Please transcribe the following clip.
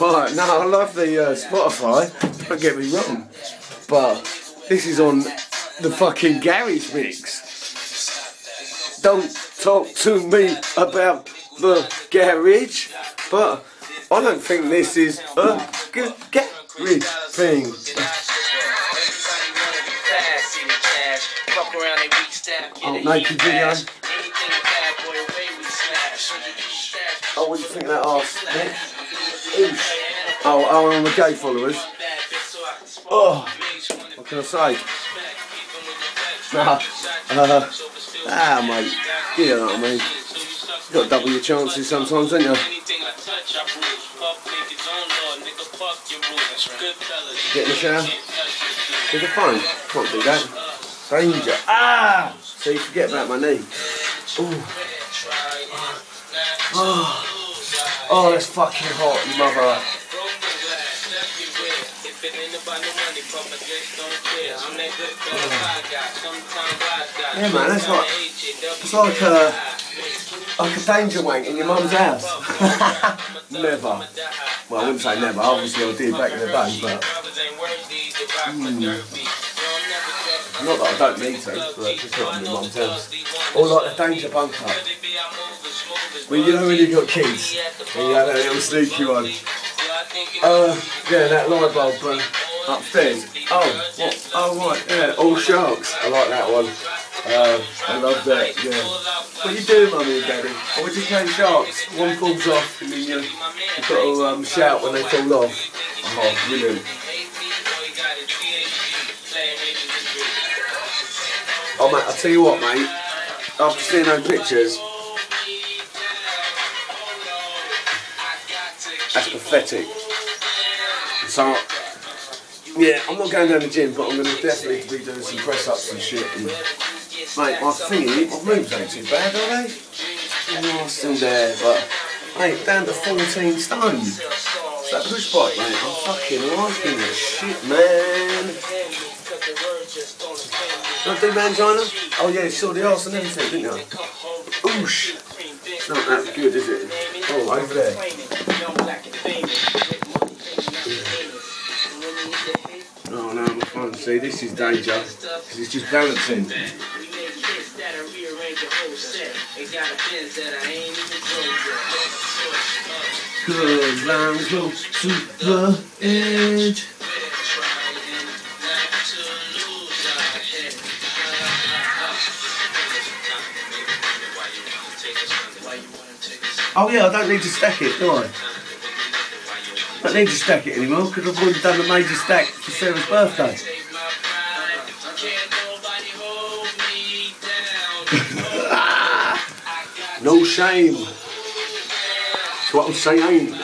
Right, now I love the uh, Spotify, don't get me wrong. But this is on the fucking garage mix. Don't talk to me about the garage, but I don't think this is a good garage thing. Oh, naked video. Oh, what do you think of that arse? Oh, oh, I'm the gay followers. Oh, what can I say? Nah, uh, ah, mate, you know what I mean. You got to double your chances sometimes, don't you? Get in the shower. With the phone. Can't do that. Danger. Ah! See, forget about my knee. Ooh. Oh. Oh, that's fucking hot, you mother. Yeah, man, that's like, it's like a, like a danger wank in your mum's house. never. Well, I wouldn't say never, obviously I did back in the day, but... Mm. Not that I don't need to, but just not in my mum's house. Or like the danger bunker. Well, you know when you've got kids, and you have that little sneaky one. Uh, yeah, that light bulb uh, upstairs. Oh, what? Oh, right, yeah, all sharks. I like that one. Uh, I love that, yeah. What you do, mummy and daddy? I want you playing sharks. One falls off, and then you, you've got to um, shout when they fall off. Oh, brilliant. Oh mate, I'll tell you what mate, after seeing those pictures, that's pathetic. So, yeah, I'm not going down the gym, but I'm going to definitely be doing some press-ups and shit. And, mate, my thingy, my moves ain't too bad, are they? Oh, still there, but, mate, down to 14 stone. It's that push bike, mate. I'm fucking liking this shit, man. Not do mangina? Oh yeah, you saw the arse and everything, didn't you? Oosh! It's not that good, is it? Oh, over there. No, I'm fun. See, this is danger. Because it's just balancing. Cause I'm close to the edge. Oh yeah, I don't need to stack it, do I? I don't need to stack it anymore because I've already done the major stack for Sarah's birthday. no shame. That's what I'm saying.